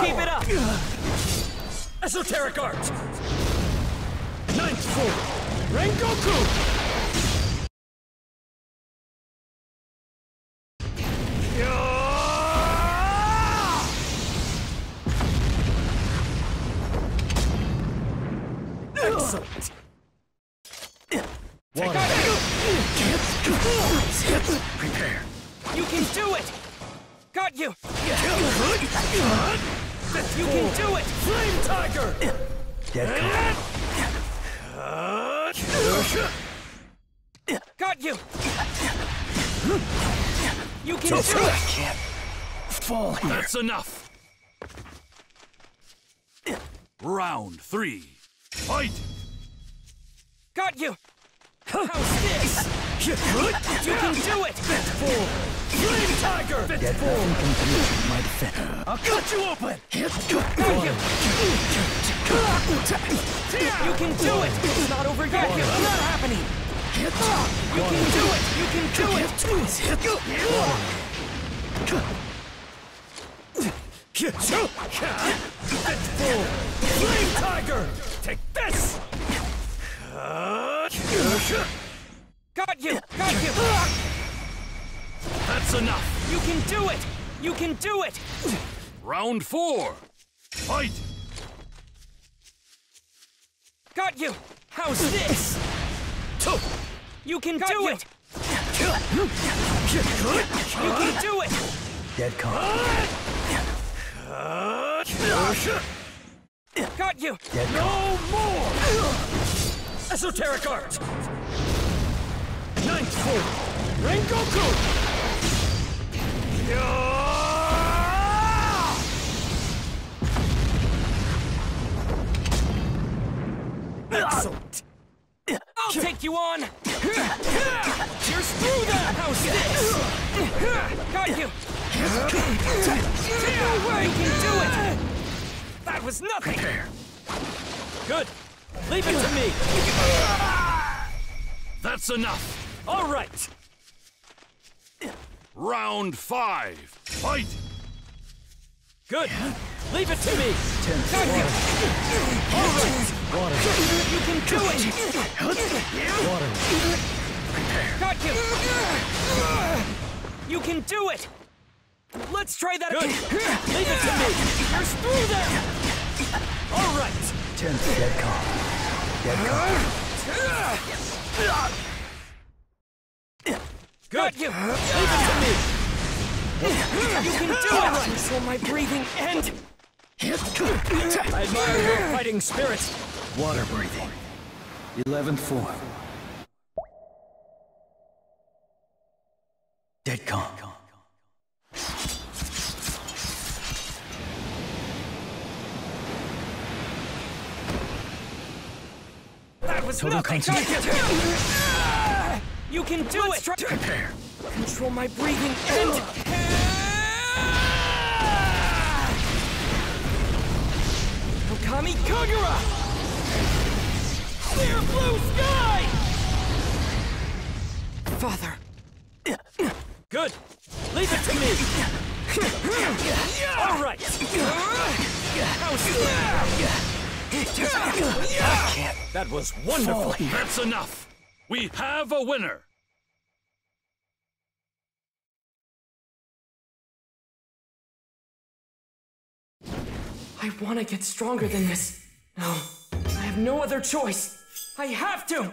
Keep it up! Esoteric art! Ninth form! Rengoku! Excellent! Water. Prepare! You can do it! Got you! You can do it! Flame Tiger! Dead Got you! You can do I it! can't fall here. That's enough! Round three. Fight! Got you! How's this? You can do it! Flame Tiger! Dead nothing can penetrate my defense. I'll cut you open! You! You can do it! It's not over yet! It's not happening! You can do it! You can do it! Flame Tiger! Take this! Got you! Got you! That's enough! You can do it! You can do it! Round four. Fight! Got you! How's this? You can do it! You can do it! Dead calm. Got you! Dead calm. No more! Esoteric art! Ninth form! Rengoku! Excellent! I'll take you on! You're through that! How's this? Got you! No way! You can do it! That was nothing! Good! Leave it to me! That's enough! All right! Round five. Fight! Good! Leave it to me! Tenth Got you! All right! water. You can do it! Water. Got you! You can do it! Let's try that Good! again! Leave it to me! You're through there! All right! Tenth dead calm. Dead calm. Good! Got you! Leave it to me! You can do it! Control my breathing and... I admire your fighting spirit! Water breathing. Eleventh form. Dead calm. That was Total nothing! You! Can do it! Prepare. Control my breathing and... Okami Kagura! Clear blue sky! Father, Good! Leave it to me! All right! How's That was wonderful! That's enough! We have a winner! I want to get stronger than this. No, I have no other choice. I have to!